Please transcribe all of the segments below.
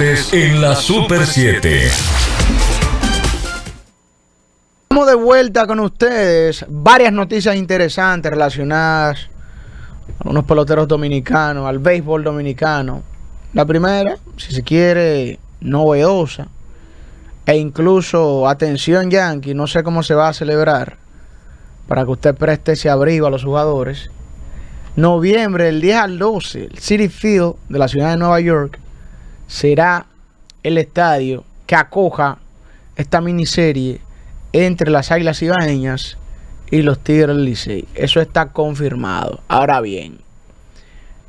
en la Super 7. Estamos de vuelta con ustedes. Varias noticias interesantes relacionadas a unos peloteros dominicanos, al béisbol dominicano. La primera, si se quiere, novedosa. E incluso, atención Yankee, no sé cómo se va a celebrar para que usted preste ese abrigo a los jugadores. Noviembre, del 10 al 12, el City Field de la ciudad de Nueva York será el estadio que acoja esta miniserie entre las Águilas Ibaeñas y los Tigres del Licey. Eso está confirmado. Ahora bien,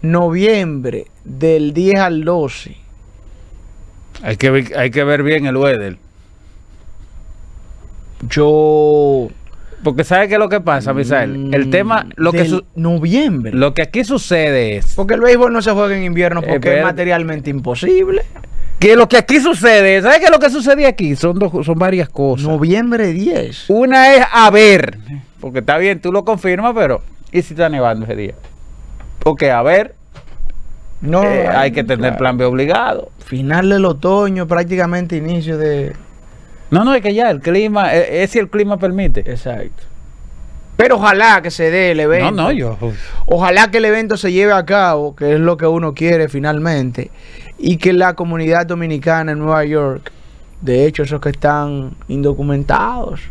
noviembre del 10 al 12. Hay que ver, hay que ver bien el weather. Yo Porque ¿sabe qué es lo que pasa, Misael? El Mm, tema, lo que, su- noviembre. lo que aquí sucede es porque el béisbol no se juega en invierno porque Espera. es materialmente imposible. que lo que aquí sucede, ¿sabe qué es lo que sucede aquí? Son, dos, son varias cosas. Noviembre 10. Una es a ver, porque está bien, tú lo confirmas, pero ¿y si está nevando ese día? Porque a ver, No, eh, hay que tener claro. plan B obligado. Final del otoño, prácticamente inicio de. No, no, es que ya el clima, eh, es si el clima permite. Exacto. Pero ojalá que se dé el evento. No, no, yo. Ojalá que el evento se lleve a cabo, que es lo que uno quiere finalmente, y que la comunidad dominicana en Nueva York, de hecho esos que están indocumentados,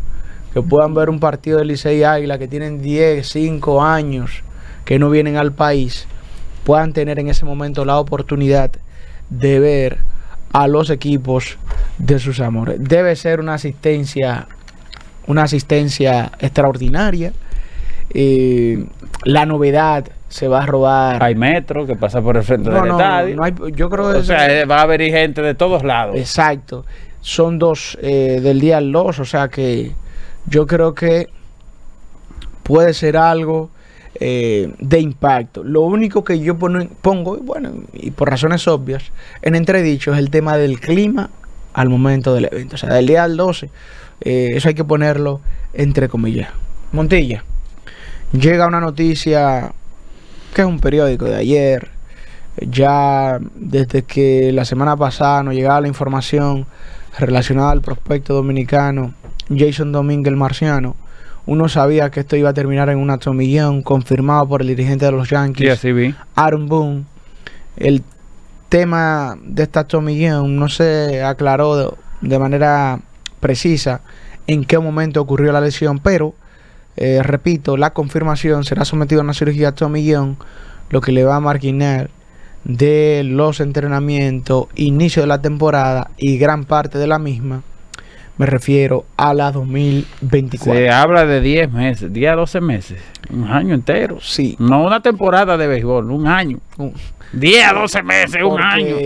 que puedan ver un partido de Licey Águila que tienen 10, 5 años que no vienen al país, puedan tener en ese momento la oportunidad de ver a los equipos de sus amores. Debe ser una asistencia, una asistencia extraordinaria. Eh, la novedad se va a robar. Hay metro que pasa por el frente No, del no, estadio. no hay- yo creo que o sea, eh, va a haber gente de todos lados. Exacto. Son dos eh, del día al 2, o sea que yo creo que puede ser algo eh, de impacto. Lo único que yo pon- pongo, y bueno, y por razones obvias, en entredicho es el tema del clima al momento del evento. O sea, del día al 12, eh, eso hay que ponerlo entre comillas. Montilla, llega una noticia que es un periódico de ayer, ya desde que la semana pasada nos llegaba la información relacionada al prospecto dominicano Jason Domínguez Marciano, uno sabía que esto iba a terminar en un atomillón confirmado por el dirigente de los Yankees, Sí. Aaron Boone. El tema de esta atomillón no se aclaró de, de manera precisa en qué momento ocurrió la lesión, pero eh, repito, la confirmación será sometido a una cirugía atomillón, lo que le va a marginar de los entrenamientos, inicio de la temporada y gran parte de la misma. Me refiero a la 2024. Se habla de 10 meses, 10 a 12 meses, un año entero. Sí. No una temporada de béisbol, un año. 10 a 12 meses, un año.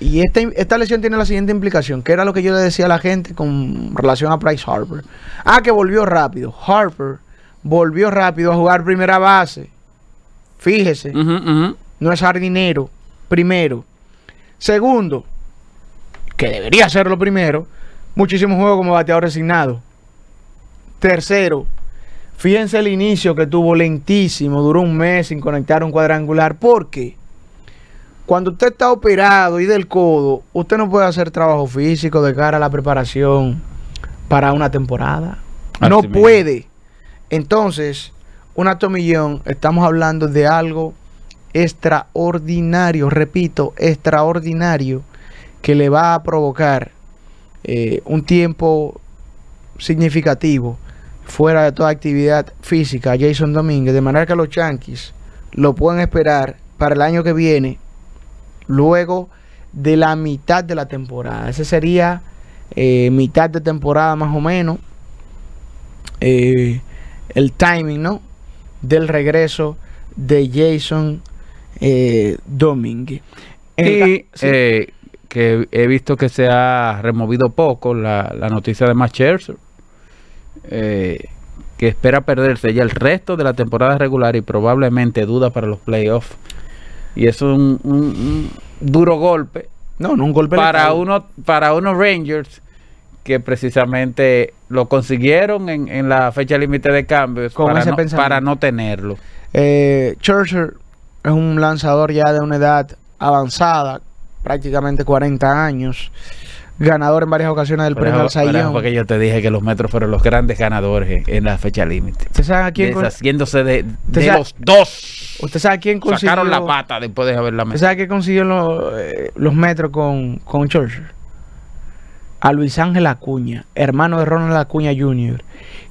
Y esta, esta lesión tiene la siguiente implicación, que era lo que yo le decía a la gente con relación a Bryce Harper. Ah, que volvió rápido. Harper volvió rápido a jugar primera base. Fíjese, no es jardinero, primero. Segundo, que debería ser lo primero, muchísimos juegos como bateador resignado. Tercero, fíjense el inicio que tuvo lentísimo, duró un mes sin conectar un cuadrangular. ¿Por qué? Cuando usted está operado y del codo, usted no puede hacer trabajo físico de cara a la preparación para una temporada. No puede. Entonces, un tomillón, estamos hablando de algo extraordinario, repito, extraordinario, que le va a provocar eh, un tiempo significativo fuera de toda actividad física Jason Domínguez, de manera que los Yankees lo pueden esperar para el año que viene, luego de la mitad de la temporada. Ese sería eh, mitad de temporada más o menos. eh, el timing, ¿no? Del regreso de Jason eh, Domínguez. Y sí. eh, que he visto que se ha removido poco la, la noticia de Max Scherzer, eh, que espera perderse ya el resto de la temporada regular y probablemente duda para los playoffs. Y eso es un, un- un duro golpe no, no un golpe para uno para unos Rangers que precisamente lo consiguieron en, en la fecha límite de cambios Con para ese no, pensamiento. para no tenerlo. Eh, Churchill es un lanzador ya de una edad avanzada, prácticamente 40 años. Ganador en varias ocasiones del premio al eso- por eso Sayón. fue que yo te dije que los metros fueron los grandes ganadores en la fecha límite. ¿Usted sabe a quién, Deshaciéndose de, de sabe- los dos. ¿Usted sabe quién consiguió? Sacaron la pata después de haberla ¿Usted metido. sabe quién consiguió los, eh, los metros con, con Churchill? A Luis Ángel Acuña, hermano de Ronald Acuña Jr.,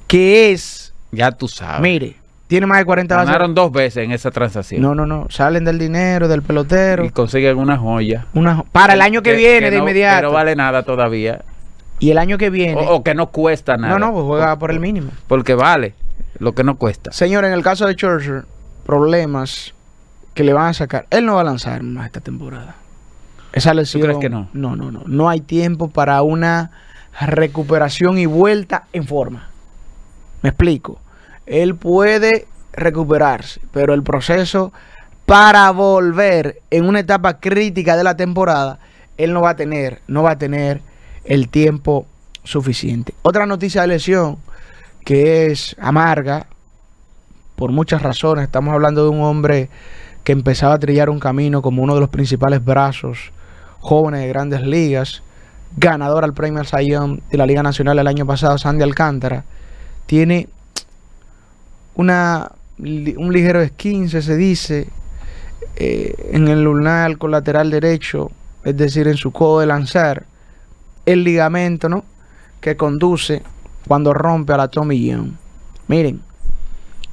que es, Ya tú sabes. mire, tiene más de 40 bases. Ganaron dos veces en esa transacción. No, no, no. Salen del dinero, del pelotero. Y consiguen una joya. Una, para el año que, viene, de no- inmediato. Que no vale nada todavía. Y el año que viene. O, o que no cuesta nada. no, no, pues juega por el mínimo. Porque vale lo que no cuesta. Señor, en el caso de Churchill, problemas que le van a sacar. Él no va a lanzar más esta temporada. Esa lesión. crees que no? No, no, no. No hay tiempo para una recuperación y vuelta en forma. Me explico. Él puede recuperarse, pero el proceso para volver en una etapa crítica de la temporada, él no va a tener, no va a tener el tiempo suficiente. Otra noticia de lesión que es amarga por muchas razones. Estamos hablando de un hombre que empezaba a trillar un camino como uno de los principales brazos jóvenes de grandes ligas, ganador al premio Young de la Liga Nacional el año pasado, Sandy Alcántara, tiene una, un ligero esquince, se dice, eh, en el lunar colateral derecho, es decir, en su codo de lanzar, el ligamento, ¿no? Que conduce cuando rompe a la Tommy. Miren,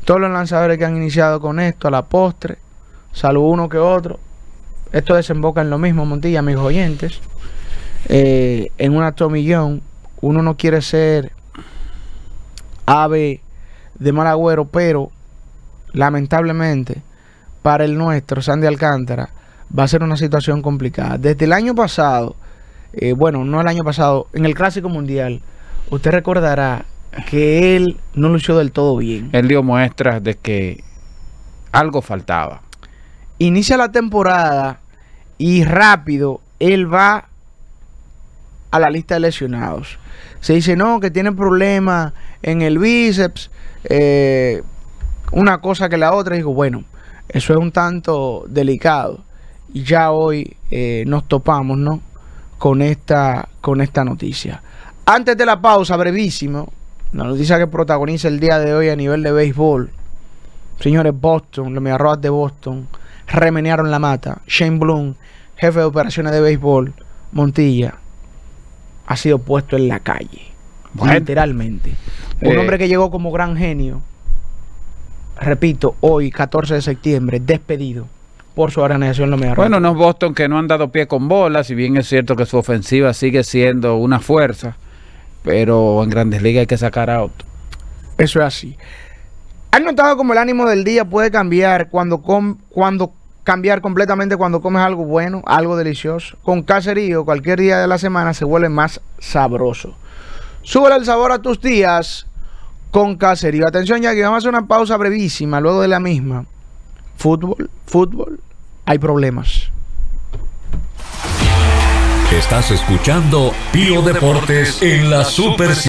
todos los lanzadores que han iniciado con esto a la postre, salvo uno que otro, esto desemboca en lo mismo, Montilla, amigos oyentes. Eh, en una John, uno no quiere ser ave de mal agüero, pero lamentablemente para el nuestro, Sandy Alcántara, va a ser una situación complicada. Desde el año pasado, eh, bueno, no el año pasado, en el Clásico Mundial, usted recordará que él no lució del todo bien. Él dio muestras de que algo faltaba. Inicia la temporada y rápido él va a la lista de lesionados. Se dice, no, que tiene problemas en el bíceps, eh, una cosa que la otra. Y digo, bueno, eso es un tanto delicado. Y ya hoy eh, nos topamos, ¿no? Con esta, con esta noticia. Antes de la pausa, brevísimo, la noticia que protagoniza el día de hoy a nivel de béisbol. Señores, Boston, los Mediarroas de Boston, remenearon la mata. Shane Bloom, jefe de operaciones de béisbol, Montilla, ha sido puesto en la calle. Bueno. Literalmente. Un Eh. hombre que llegó como gran genio. Repito, hoy, 14 de septiembre, despedido por su organización Los Mediarroas. Bueno, no es Boston que no han dado pie con bola, si bien es cierto que su ofensiva sigue siendo una fuerza, pero en grandes ligas hay que sacar a otro. Eso es así. ¿Han notado cómo el ánimo del día puede cambiar cuando, com- cuando cambiar completamente cuando comes algo bueno, algo delicioso? Con caserío, cualquier día de la semana se vuelve más sabroso. Súbele el sabor a tus días con caserío. Atención ya que vamos a hacer una pausa brevísima luego de la misma. Fútbol, fútbol, hay problemas. Estás escuchando Pío Deportes en la Super